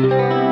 Música